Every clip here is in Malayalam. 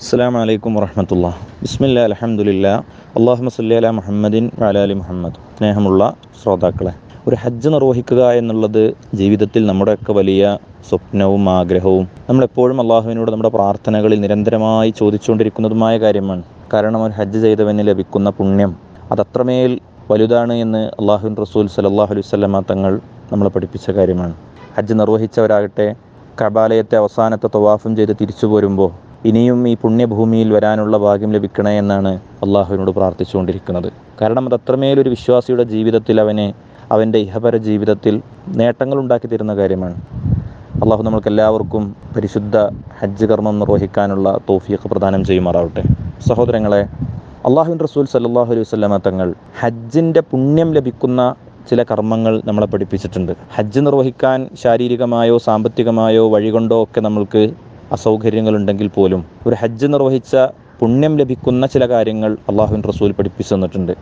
അസ്സാം വലൈക്കും വറഹമത്തുള്ള. ബിസ്മില്ല അലഹമുല്ല അള്ളാഹു സല്ലി അല മുഹമ്മദിൻ വലാലി മുഹമ്മദ്. സ്നേഹമുള്ള ശ്രോതാക്കളെ ഒരു ഹജ്ജ് നിർവഹിക്കുക എന്നുള്ളത് ജീവിതത്തിൽ നമ്മുടെയൊക്കെ വലിയ സ്വപ്നവും ആഗ്രഹവും നമ്മളെപ്പോഴും അള്ളാഹുവിനോട് നമ്മുടെ പ്രാർത്ഥനകളിൽ നിരന്തരമായി ചോദിച്ചുകൊണ്ടിരിക്കുന്നതുമായ കാര്യമാണ്. കാരണം ഒരു ഹജ്ജ് ചെയ്തവന് ലഭിക്കുന്ന പുണ്യം അതത്രമേൽ വലുതാണ് എന്ന് അള്ളാഹുൻ റസൂൽ സലല്ലാഹു അലൈഹി സ്വലമ തങ്ങൾ നമ്മളെ പഠിപ്പിച്ച കാര്യമാണ്. ഹജ്ജ് നിർവഹിച്ചവരാകട്ടെ കബാലയത്തെ അവസാനത്തെ തവാഫും ചെയ്ത് തിരിച്ചു പോരുമ്പോൾ ഇനിയും ഈ പുണ്യഭൂമിയിൽ വരാനുള്ള ഭാഗ്യം ലഭിക്കണേ എന്നാണ് അള്ളാഹുവിനോട് പ്രാർത്ഥിച്ചുകൊണ്ടിരിക്കുന്നത്. കാരണം അത് അത്രമേലൊരു വിശ്വാസിയുടെ ജീവിതത്തിൽ അവനെ അവന്റെ ഇഹപര ജീവിതത്തിൽ നേട്ടങ്ങൾ ഉണ്ടാക്കി തരുന്ന കാര്യമാണ്. അള്ളാഹു നമ്മൾക്ക് എല്ലാവർക്കും പരിശുദ്ധ ഹജ്ജ് കർമ്മം നിർവഹിക്കാനുള്ള തോഫിയൊക്കെ പ്രദാനം ചെയ്യുമാറാവട്ടെ. സഹോദരങ്ങളെ അള്ളാഹുൻ റസൂൽ സല്ലാഹു അലൈഹി വസ്ലമ തങ്ങൾ ഹജ്ജിന്റെ പുണ്യം ലഭിക്കുന്ന ചില കർമ്മങ്ങൾ നമ്മളെ പഠിപ്പിച്ചിട്ടുണ്ട്. ഹജ്ജ് നിർവഹിക്കാൻ ശാരീരികമായോ സാമ്പത്തികമായോ വഴികൊണ്ടോ ഒക്കെ നമ്മൾക്ക് അസൗകര്യങ്ങളുണ്ടെങ്കിൽ പോലും ഒരു ഹജ്ജ് നിർവഹിച്ച പുണ്യം ലഭിക്കുന്ന ചില കാര്യങ്ങൾ അള്ളാഹുവിൻ റസൂൽ പഠിപ്പിച്ചു തന്നിട്ടുണ്ട്.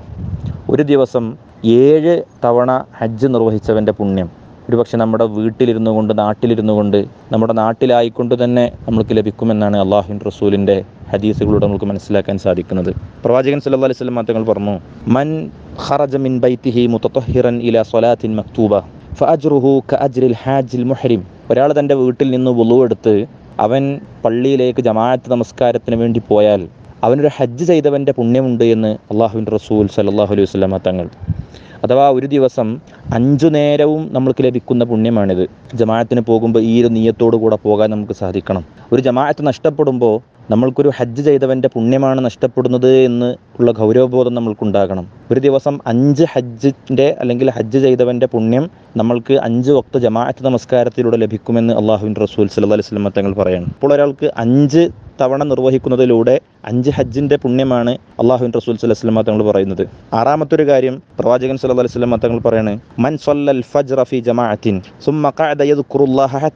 ഒരു ദിവസം ഏഴ് തവണ ഹജ്ജ് നിർവഹിച്ചവന്റെ പുണ്യം. ഒരുപക്ഷെ നമ്മുടെ വീട്ടിലിരുന്നു കൊണ്ട് നാട്ടിലിരുന്നു കൊണ്ട് നമ്മുടെ നാട്ടിലായിക്കൊണ്ട് തന്നെ നമുക്ക് ലഭിക്കുമെന്നാണ് അള്ളാഹുൻ റസൂലിന്റെ ഹദീസുകളിലൂടെ നമുക്ക് മനസ്സിലാക്കാൻ സാധിക്കുന്നത്. പ്രവാചകൻ സല്ലല്ലാഹു അലൈഹി വസല്ലം തങ്ങൾ പറഞ്ഞു മൻ ഖറജ മിൻ ബൈത്തിഹി മുതതഹിറൻ ഇലാ സ്വലാത്തിൻ മക്തൂബ ഫഅജ്റുഹു കഅജ്റിൽ ഹാജിൽ മുഹ്രിം. ഒരാൾ തന്റെ വീട്ടിൽ നിന്ന് വുളു എടുത്ത് അവൻ പള്ളിയിലേക്ക് ജമാഅത്ത് നമസ്കാരത്തിന് വേണ്ടി പോയാൽ അവനൊരു ഹജ്ജ് ചെയ്തവന്റെ പുണ്യമുണ്ട് എന്ന് അള്ളാഹുവിൻ റസൂൽ സല്ലല്ലാഹു അലൈഹി വസ്ലാമ തങ്ങൾ. അഥവാ ഒരു ദിവസം അഞ്ചു നേരവും നമ്മൾക്ക് ലഭിക്കുന്ന പുണ്യമാണിത്. ജമാഅത്തിന് പോകുമ്പോൾ ഈ ഒരു നീയത്തോടു കൂടെ പോകാൻ നമുക്ക് സാധിക്കണം. ഒരു ജമാഅത്ത് നഷ്ടപ്പെടുമ്പോൾ നമ്മൾക്കൊരു ഹജ്ജ് ചെയ്തവന്റെ പുണ്യമാണ് നഷ്ടപ്പെടുന്നത് എന്ന് ഉള്ള ഗൗരവബോധം നമ്മൾക്കുണ്ടാകണം. ഒരു ദിവസം അഞ്ച് ഹജ്ജിന്റെ അല്ലെങ്കിൽ ഹജ്ജ് ചെയ്തവന്റെ പുണ്യം നമ്മൾക്ക് അഞ്ച് വക്ത ജമാഅത്ത് നമസ്കാരത്തിലൂടെ ലഭിക്കുമെന്ന് അള്ളാഹുവിൻ റസൂൽ സല്ലല്ലാഹു അലൈഹി വസല്ലം തങ്ങൾ പറയാണ്. അപ്പോൾ ഒരാൾക്ക് അഞ്ച് തവണ നിർവഹിക്കുന്നതിലൂടെ അഞ്ച് ഹജ്ജിന്റെ പുണ്യമാണ് അള്ളാഹുവിൻ റസൂൽ അലൈഹി വസല്ലം തങ്ങൾ പറയുന്നത്. ആറാമത്തെ ഒരു കാര്യം പ്രവാചകൻ സല്ലല്ലാഹു അലൈഹി വസല്ലം തങ്ങൾ പറയാണ് മൻ സല്ലൽ ഫജ്റ ഫി ജമാഅത്തിൻ സുമ്മ ഖഅദ യദ്കുറുല്ലാഹ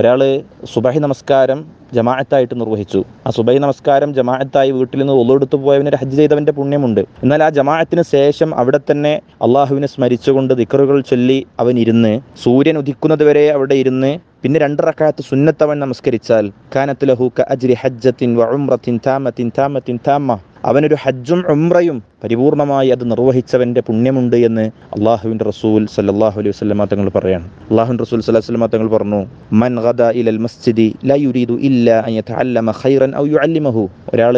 ഒരാൾ സുബഹി നമസ്കാരം ജമാഅത്തായിട്ട് നിർവഹിച്ചു. ആ സുബൈ നമസ്കാരം ജമാഅത്തായി വീട്ടിൽ നിന്ന് ഒളെടുത്ത് പോയവന് ഹജ്ജ് ചെയ്തവന്റെ പുണ്യമുണ്ട്. എന്നാൽ ആ ജമാഅത്തിന് ശേഷം അവിടെ തന്നെ അള്ളാഹുവിനെ സ്മരിച്ചുകൊണ്ട് ദിക്കറുകൾ ചൊല്ലി അവൻ ഇരുന്ന് സൂര്യൻ ഉദിക്കുന്നത് വരെ അവിടെ ഇരുന്ന് പിന്നെ രണ്ട് റക്കാത്ത് സുന്നത്തവൻ നമസ്കരിച്ചാൽ കാനത്ത് ലഹൂക്ക അജ്രി ഹജ്ജത്തിൻ വ ഉംറത്തിൻ താമത്തിൻ താമത്തിൻ താമ. അവനൊരു ഹജ്ജും ഉംറയും പരിപൂർണമായി അത് നിർവഹിച്ചവന്റെ പുണ്യമുണ്ട് എന്ന് അള്ളാഹുവിന്റെ റസൂൽ സല്ലാഹു അലൈഹി വസല്ലമ തങ്ങൾ പറയാണ്. അള്ളാഹുൻ റസൂൽ വസല്ലമ തങ്ങൾ പറഞ്ഞു മൻ ഗദ ഇലൽ മസ്ജിദി ലാ ഇല്ല അൻ യതഅല്ലമ ഖൈറൻ ഔ യുഅല്ലിമഹു. ഒരാൾ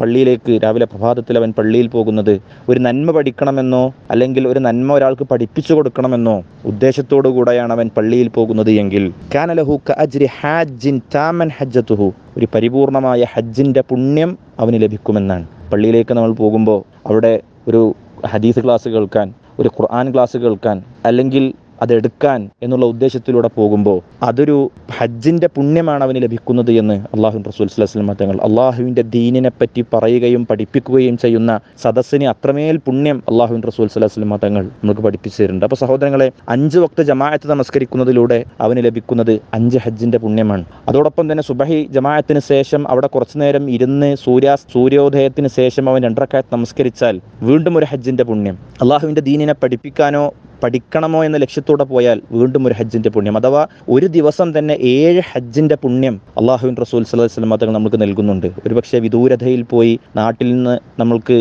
പള്ളിയിലേക്ക് രാവിലെ പ്രഭാതത്തിൽ അവൻ പള്ളിയിൽ പോകുന്നത് ഒരു നന്മ പഠിക്കണമെന്നോ അല്ലെങ്കിൽ ഒരു നന്മ ഒരാൾക്ക് പഠിപ്പിച്ചു കൊടുക്കണമെന്നോ ഉദ്ദേശത്തോടു കൂടെയാണ് അവൻ പള്ളിയിൽ പോകുന്നത് എങ്കിൽ കാനലഹു ക അജ്രി ഹാജിൻ താമൻ ഹജ്ജത്തുഹു. ഒരു പരിപൂർണമായ ഹജ്ജിന്റെ പുണ്യം അവന് ലഭിക്കുമെന്നാണ്. പള്ളിയിലേക്ക് നമ്മൾ പോകുമ്പോൾ അവിടെ ഒരു ഹദീസ് ക്ലാസ് കേൾക്കാൻ ഒരു ഖുർആൻ ക്ലാസ് കേൾക്കാൻ അല്ലെങ്കിൽ അതെടുക്കാൻ എന്നുള്ള ഉദ്ദേശത്തിലൂടെ പോകുമ്പോൾ അതൊരു ഹജ്ജിന്റെ പുണ്യമാണ് അവന് ലഭിക്കുന്നത് എന്ന് അള്ളാഹു റസൂൽ സ്വലം തങ്ങൾ അള്ളാഹുവിന്റെ ദീനിനെ പറ്റി പറയുകയും പഠിപ്പിക്കുകയും ചെയ്യുന്ന സദസ്സിന് അത്രമേൽ പുണ്യം അള്ളാഹുവിൻ റസൂൽ സ്വലം തങ്ങൾ നമുക്ക് പഠിപ്പിച്ചു തരുന്നുണ്ട് അപ്പോൾ സഹോദരങ്ങളെ അഞ്ച് വക്ത ജമാഅത്ത് നമസ്കരിക്കുന്നതിലൂടെ അവന് ലഭിക്കുന്നത് അഞ്ച് ഹജ്ജിന്റെ പുണ്യമാണ്. അതോടൊപ്പം തന്നെ സുബഹി ജമാഅത്തിന് ശേഷം അവിടെ കുറച്ചു നേരം ഇരുന്ന് സൂര്യാ സൂര്യോദയത്തിന് ശേഷം അവൻ രണ്ടരക്കാലത്ത് നമസ്കരിച്ചാൽ വീണ്ടും ഒരു ഹജ്ജിന്റെ പുണ്യം. അള്ളാഹുവിന്റെ ദീനിനെ പഠിപ്പിക്കാനോ പഠിക്കണമോ എന്ന ലക്ഷ്യത്തോടെ പോയാൽ വീണ്ടും ഒരു ഹജ്ജിന്റെ പുണ്യം. അഥവാ ഒരു ദിവസം തന്നെ ഏഴ് ഹജ്ജിന്റെ പുണ്യം അള്ളാഹുവിൻ റസൂൽ അലൈഹി വസല്ലം തങ്ങൾ നമുക്ക് നൽകുന്നുണ്ട്. ഒരുപക്ഷെ വിദൂരതയിൽ പോയി നാട്ടിൽ നിന്ന് നമ്മൾക്ക്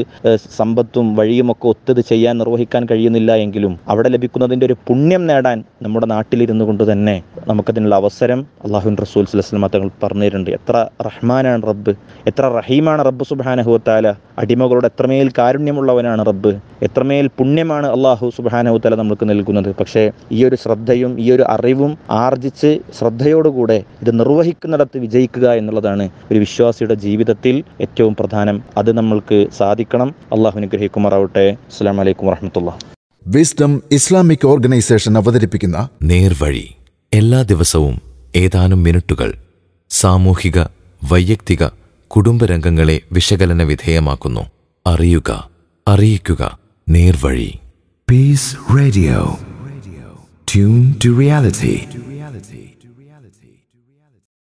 സമ്പത്തും വഴിയുമൊക്കെ ഒത്തത് ചെയ്യാൻ നിർവഹിക്കാൻ കഴിയുന്നില്ല എങ്കിലും അവിടെ ലഭിക്കുന്നതിന്റെ ഒരു പുണ്യം നേടാൻ നമ്മുടെ നാട്ടിലിരുന്നു കൊണ്ട് തന്നെ നമുക്കതിനുള്ള അവസരം അള്ളാഹുബിൻ റസൂൽ വസല്ലം തങ്ങൾ പറഞ്ഞു തരുന്നുണ്ട് എത്ര റഹ്മാനാണ് റബ്ബ് എത്ര റഹീമാണ് റബ്ബ് സുബാനഹുത്താല അടിമകളോട് എത്രമേൽ കാരുണ്യമുള്ളവനാണ് റബ്ബ് എത്രമേൽ പുണ്യമാണ് അള്ളാഹു സുബ്ഹാനഹുവത്താല നമുക്ക് നൽകുന്നത്. പക്ഷേ ഈ ഒരു ശ്രദ്ധയും ഈ ഒരു അറിവും ആർജിച്ച് ശ്രദ്ധയോടുകൂടെ ഇത് നിർവഹിക്കുന്നിടത്ത് വിജയിക്കുക എന്നുള്ളതാണ് ഒരു വിശ്വാസിയുടെ ജീവിതത്തിൽ ഏറ്റവും പ്രധാനം. അത് നമ്മൾക്ക് സാധിക്കണം. അള്ളാഹു അനുഗ്രഹിക്കുമാറാവട്ടെ. അസ്സാം വലൈക്കും വാഹമത്തുള്ള വിസ്ഡം ഇസ്ലാമിക് ഓർഗനൈസേഷൻ അവതരിപ്പിക്കുന്ന നേർവഴി. എല്ലാ ദിവസവും ഏതാനും മിനിറ്റുകൾ സാമൂഹിക വൈയക്തിക കുടുംബരംഗങ്ങളെ വിശകലന വിധേയമാക്കുന്നു. അറിയുക അറിയിക്കുക. നേർവഴി. Peace Radio. Tune to reality.